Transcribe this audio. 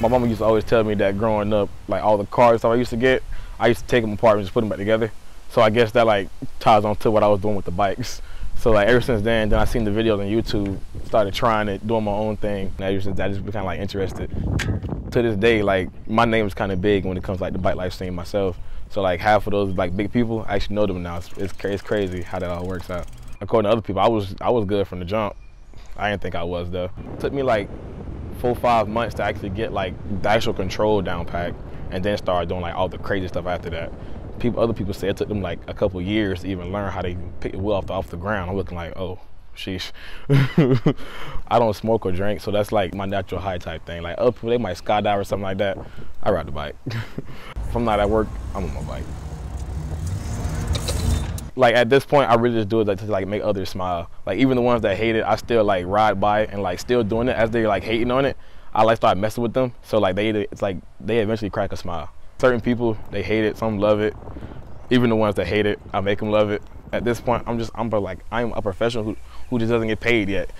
My mama used to always tell me that growing up, like all the cars stuff I used to get, I used to take them apart and just put them back together. So I guess that like ties on to what I was doing with the bikes. So like ever since then, then I seen the videos on YouTube, started trying it, doing my own thing. And since that, I just became like interested. To this day, like my name is kind of big when it comes to, like the bike life scene myself. So like half of those like big people, I actually know them now. It's, it's, it's crazy how that all works out. According to other people, I was I was good from the jump. I didn't think I was though. It took me like four five months to actually get like the actual control down pack, and then start doing like all the crazy stuff after that. People, other people say it took them like a couple years to even learn how to pick the wheel off the, off the ground. I'm looking like, oh, sheesh. I don't smoke or drink, so that's like my natural high type thing. Like other people, they might skydive or something like that. I ride the bike. if I'm not at work, I'm on my bike. Like at this point, I really just do it like, to like make others smile. Like even the ones that hate it, I still like ride by and like still doing it as they're like hating on it. I like start messing with them, so like they it's like they eventually crack a smile. Certain people they hate it, some love it. Even the ones that hate it, I make them love it. At this point, I'm just I'm like I'm a professional who who just doesn't get paid yet.